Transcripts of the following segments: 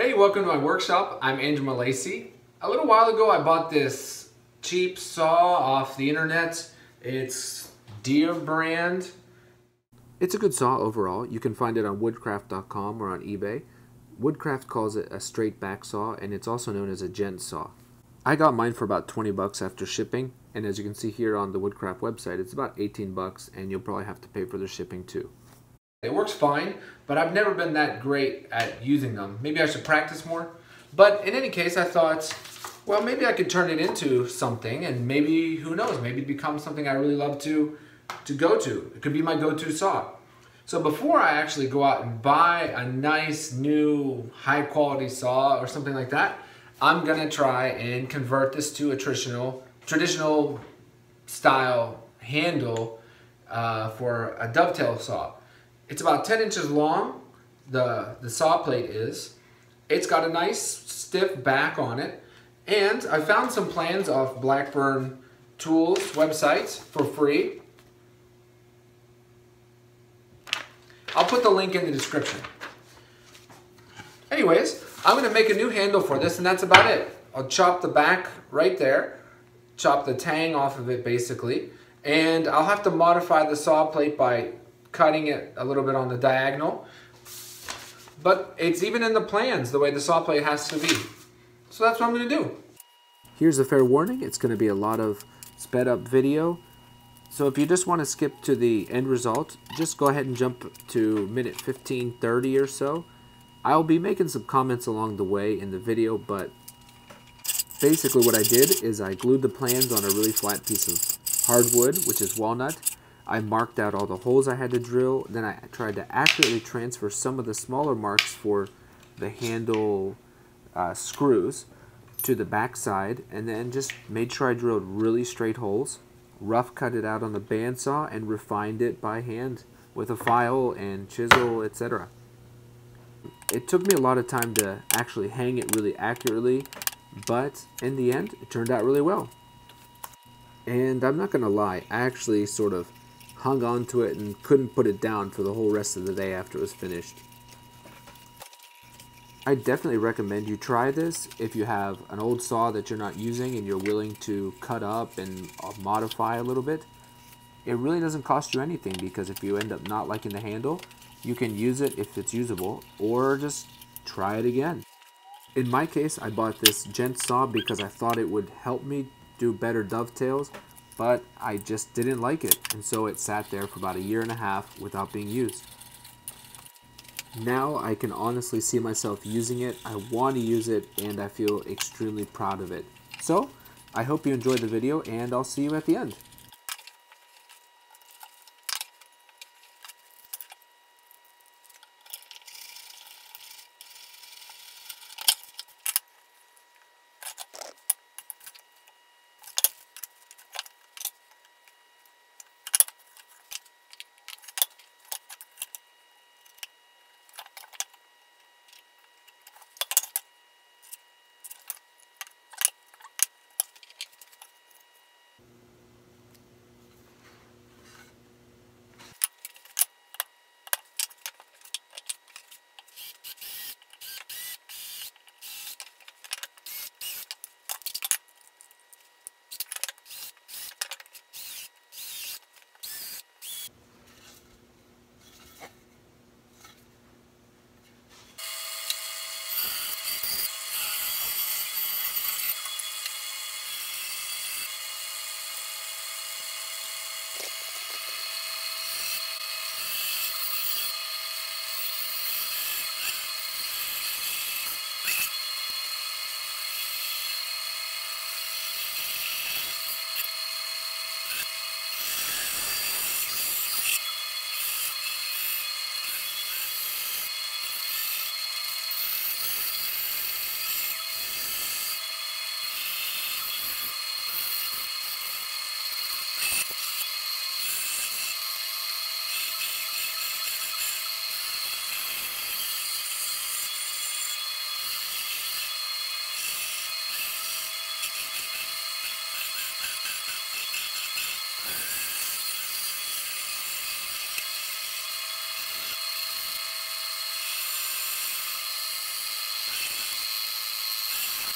Hey, welcome to my workshop. I'm Andrew Malacy. A little while ago I bought this cheap saw off the internet. It's Deer brand. It's a good saw overall. You can find it on woodcraft.com or on eBay. Woodcraft calls it a straight back saw and it's also known as a gent saw. I got mine for about 20 bucks after shipping and as you can see here on the Woodcraft website it's about 18 bucks and you'll probably have to pay for the shipping too. It works fine, but I've never been that great at using them. Maybe I should practice more. But in any case, I thought, well, maybe I could turn it into something and maybe, who knows, maybe become something I really love to, to go to. It could be my go-to saw. So before I actually go out and buy a nice new high quality saw or something like that, I'm gonna try and convert this to a traditional, traditional style handle uh, for a dovetail saw. It's about 10 inches long, the, the saw plate is. It's got a nice stiff back on it. And I found some plans off Blackburn Tools website for free. I'll put the link in the description. Anyways, I'm gonna make a new handle for this and that's about it. I'll chop the back right there, chop the tang off of it basically, and I'll have to modify the saw plate by cutting it a little bit on the diagonal. But it's even in the plans, the way the saw plate has to be. So that's what I'm gonna do. Here's a fair warning, it's gonna be a lot of sped up video. So if you just wanna skip to the end result, just go ahead and jump to minute 15, 30 or so. I'll be making some comments along the way in the video, but basically what I did is I glued the plans on a really flat piece of hardwood, which is walnut, I marked out all the holes I had to drill. Then I tried to accurately transfer some of the smaller marks for the handle uh, screws to the back side and then just made sure I drilled really straight holes, rough cut it out on the bandsaw and refined it by hand with a file and chisel, etc. It took me a lot of time to actually hang it really accurately, but in the end, it turned out really well. And I'm not going to lie, I actually sort of hung on to it and couldn't put it down for the whole rest of the day after it was finished. I definitely recommend you try this if you have an old saw that you're not using and you're willing to cut up and uh, modify a little bit. It really doesn't cost you anything because if you end up not liking the handle, you can use it if it's usable or just try it again. In my case, I bought this gent saw because I thought it would help me do better dovetails but I just didn't like it, and so it sat there for about a year and a half without being used. Now I can honestly see myself using it, I want to use it, and I feel extremely proud of it. So, I hope you enjoyed the video, and I'll see you at the end.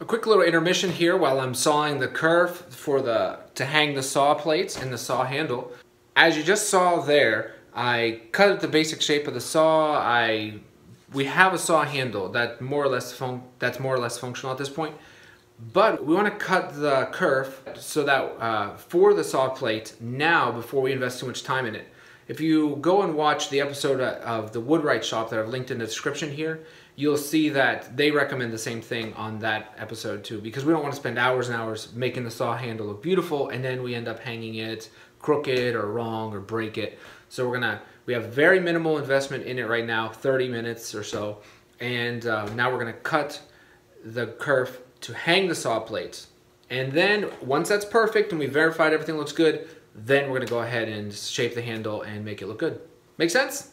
A quick little intermission here while I'm sawing the kerf for the to hang the saw plates and the saw handle. As you just saw there, I cut the basic shape of the saw. I we have a saw handle that more or less that's more or less functional at this point. But we want to cut the kerf so that uh, for the saw plate now before we invest too much time in it. If you go and watch the episode of the Woodwright Shop that I've linked in the description here, you'll see that they recommend the same thing on that episode too, because we don't want to spend hours and hours making the saw handle look beautiful and then we end up hanging it crooked or wrong or break it. So we're gonna, we have very minimal investment in it right now, 30 minutes or so. And uh, now we're gonna cut the kerf to hang the saw plates. And then once that's perfect and we verified everything looks good, then we're gonna go ahead and shape the handle and make it look good. Make sense?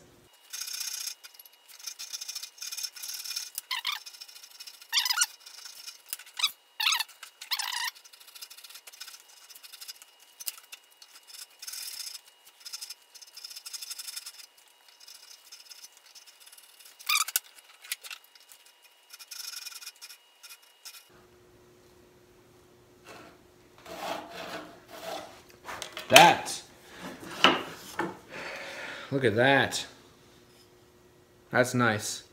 That. Look at that. That's nice.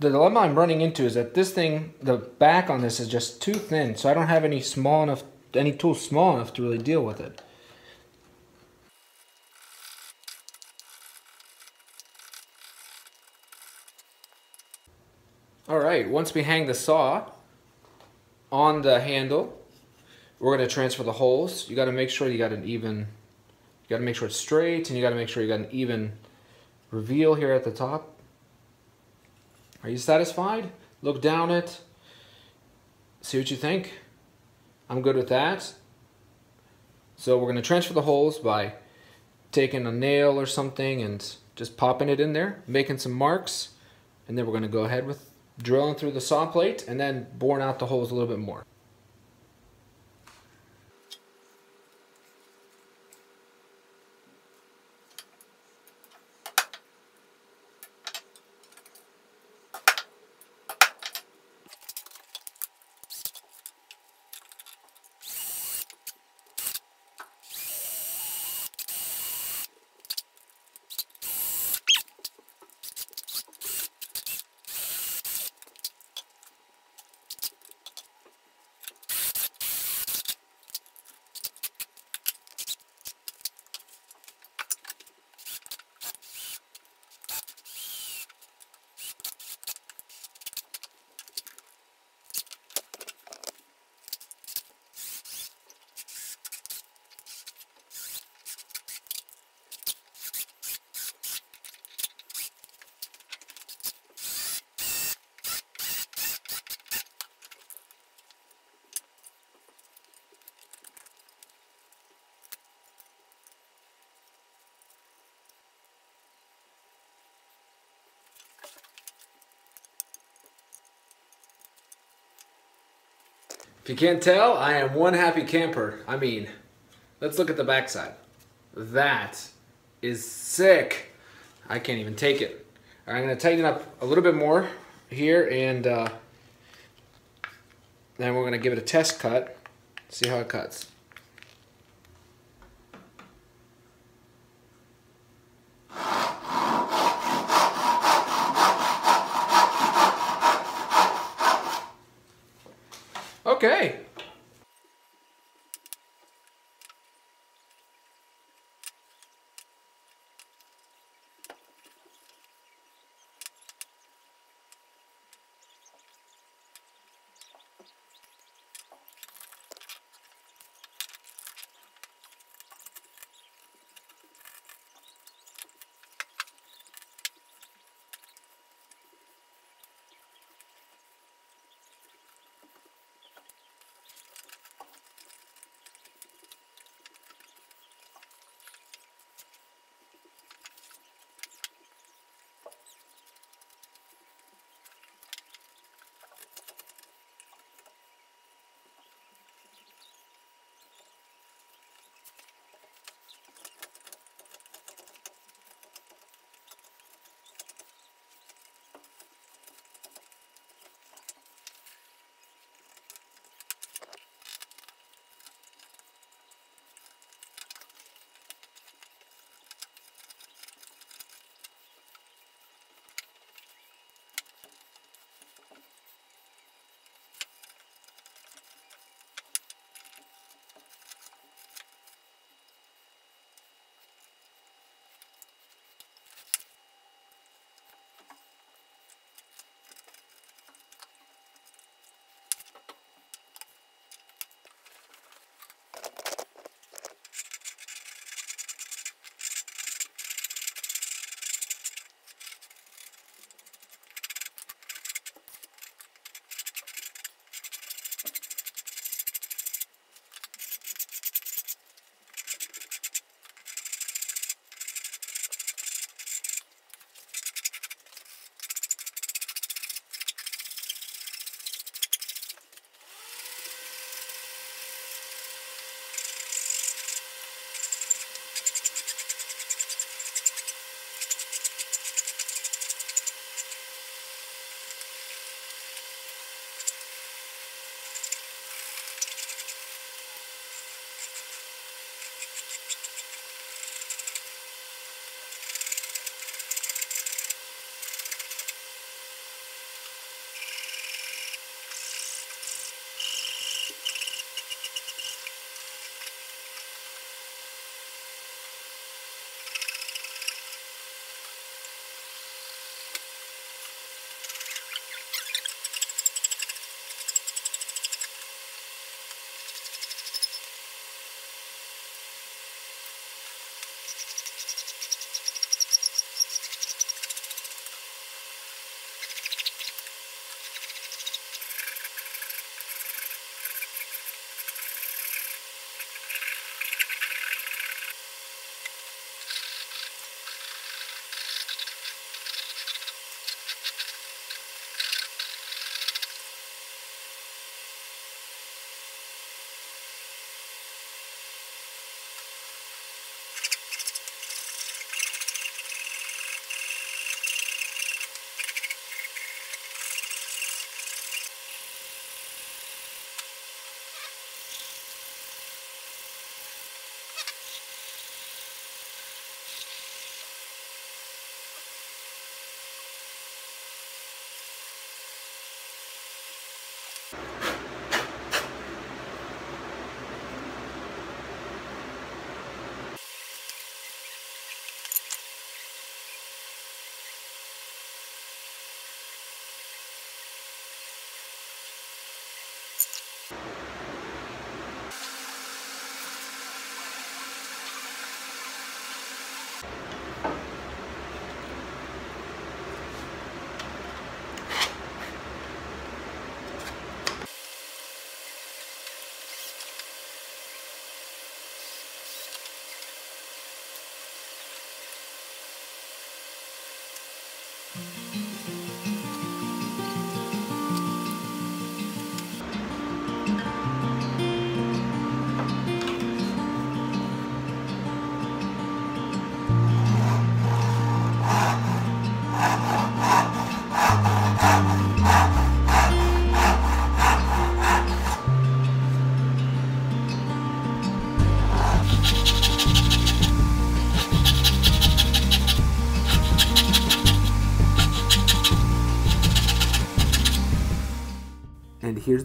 The dilemma I'm running into is that this thing, the back on this is just too thin, so I don't have any small enough, any tools small enough to really deal with it. All right, once we hang the saw on the handle, we're gonna transfer the holes. You gotta make sure you got an even, you gotta make sure it's straight and you gotta make sure you got an even reveal here at the top. Are you satisfied? Look down it. See what you think. I'm good with that. So we're going to transfer the holes by taking a nail or something and just popping it in there, making some marks, and then we're going to go ahead with drilling through the saw plate and then boring out the holes a little bit more. If you can't tell, I am one happy camper. I mean, let's look at the backside. That is sick. I can't even take it. I'm gonna tighten up a little bit more here and uh, then we're gonna give it a test cut, see how it cuts. Okay.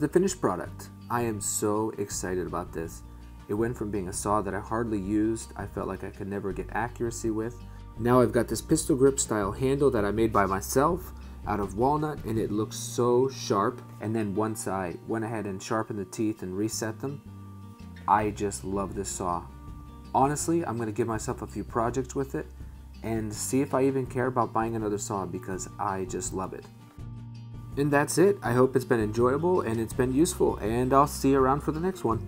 The finished product. I am so excited about this. It went from being a saw that I hardly used, I felt like I could never get accuracy with. Now I've got this pistol grip style handle that I made by myself out of walnut and it looks so sharp. And then once I went ahead and sharpened the teeth and reset them, I just love this saw. Honestly, I'm going to give myself a few projects with it and see if I even care about buying another saw because I just love it. And that's it. I hope it's been enjoyable and it's been useful, and I'll see you around for the next one.